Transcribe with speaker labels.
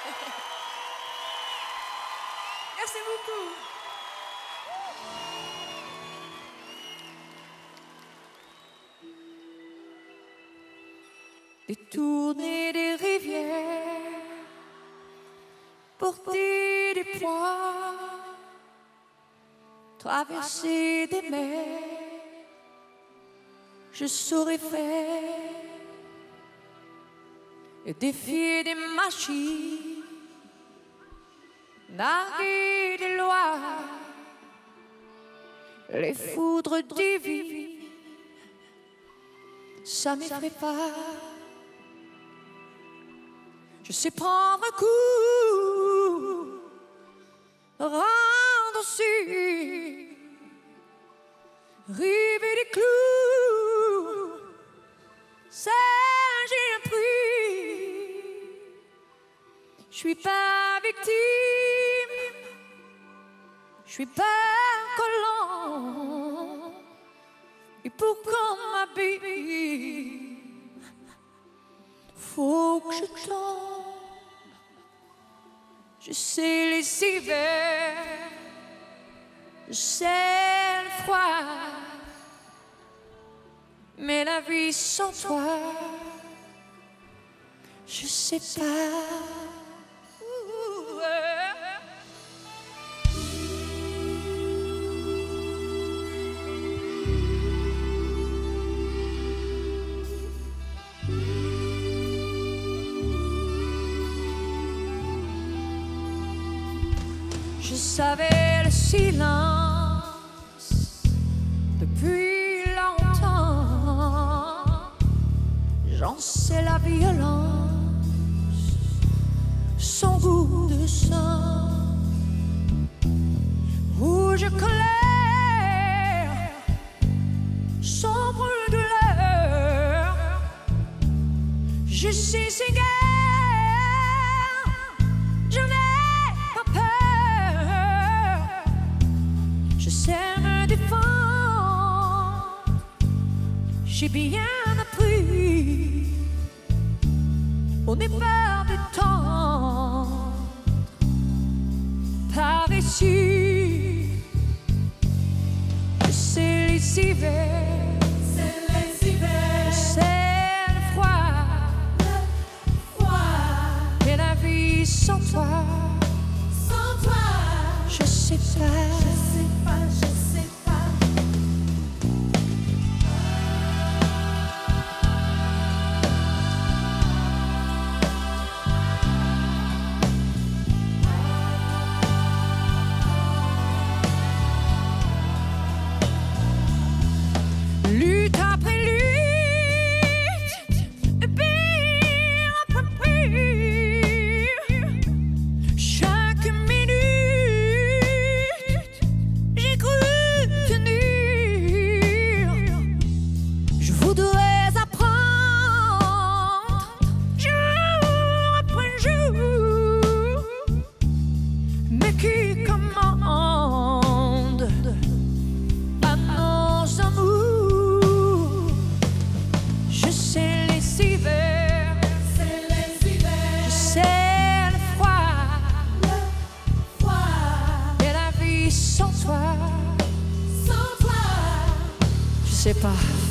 Speaker 1: Merci beaucoup. Détourner des rivières, porter des poids, traverser des mers, je saurais faire et défier des machines, narguer des lois, les foudres divines, ça m'effraie pas. Je sais prendre un coup, rendre sur, river des clous, ça j'ai appris. Je suis pas victime, je suis pas collant, et pour qu'on m'habille faut que je tombe. Je sais les hivers, je sais le froid, mais la vie sans toi, je sais pas. Je savais le silence depuis longtemps. J'en sais la violence, son goût de sang. Rouge colère, sombre douleur. Je sais ces j'ai bien appris. On n'est pas de temps par ici. Je sais les hivers, je sais le froid. Et la vie sans toi,
Speaker 2: 吧。